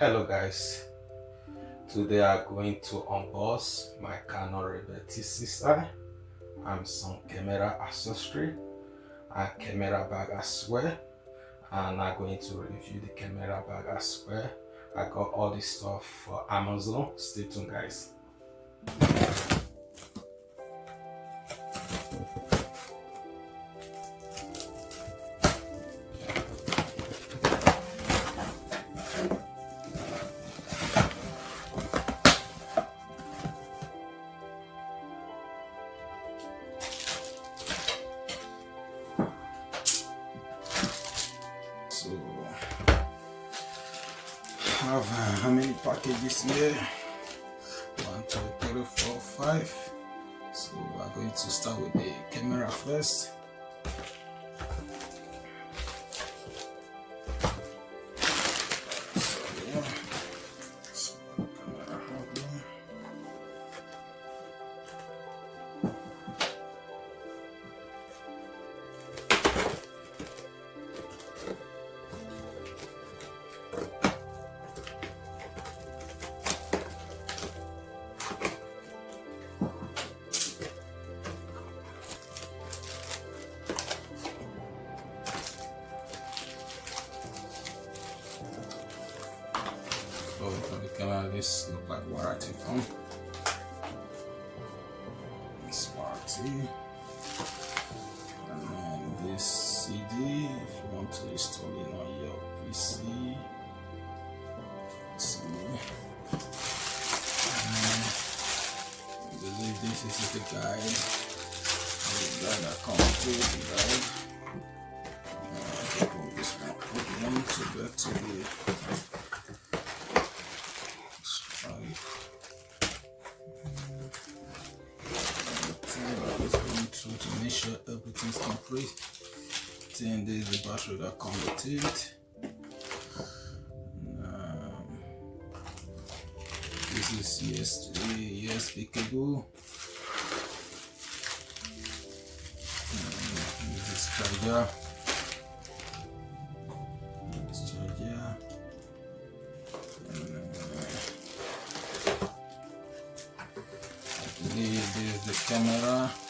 hello guys. Today i'm going to unbox my canon rebel t6i and some camera accessory and camera bag as well. And i'm going to review the camera bag as well. I got all this stuff for amazon. Stay tuned guys have uh, how many packages here? One, two, three, four, five. So we are going to start with the camera first. Camera, this look like warranty phone. It's warranty. And then this CD, if you want to install it on your PC. This is the guide. The guide that comes with the guide. Uh, put this one, put one to to the complete. Then there's the battery that comes with it. Um, this is yesterday, USB cable. Um, this is charger. This charger. This is the camera.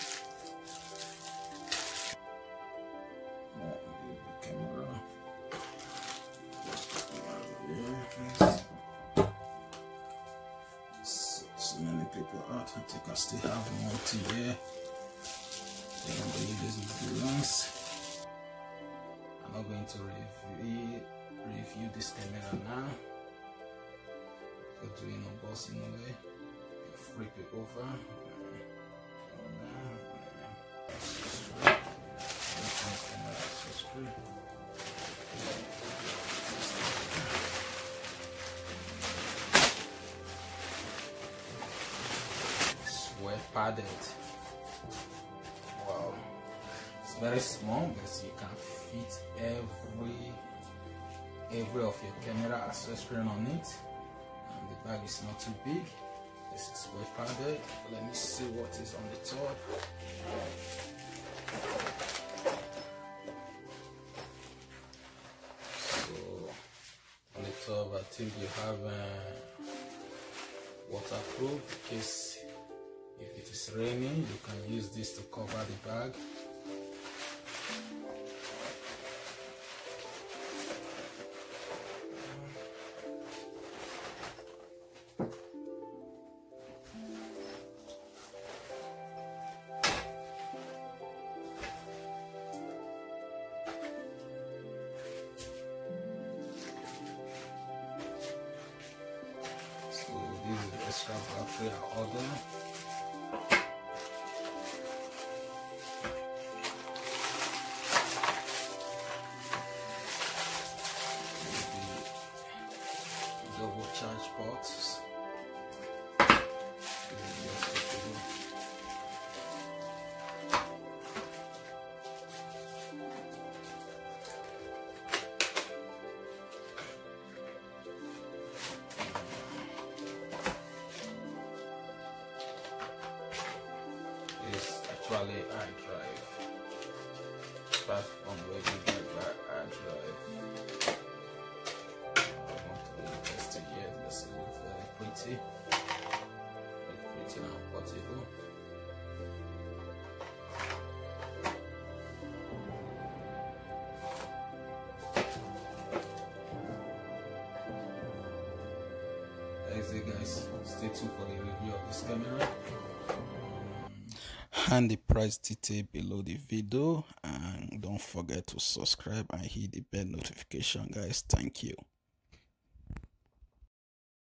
So, many people out. I think I still have one to here. I don't believe this lens. I'm not going to review review this camera now. We're doing unboxing away flip it over. Padded. Wow. It's very small because you can fit every every of your camera accessory on it. And the bag is not too big. This is well padded. Let me see what is on the top. So on the top, I think you have uh, waterproof case if it is raining, you can use this to cover the bag. So this is extra battery I ordered. Charge. Is actually iDrive. 500 gigabyte iDrive. I want to test it It guys. Stay tuned for the review of this camera. And the price detail below the video and don't forget to subscribe and hit the bell notification guys. Thank you.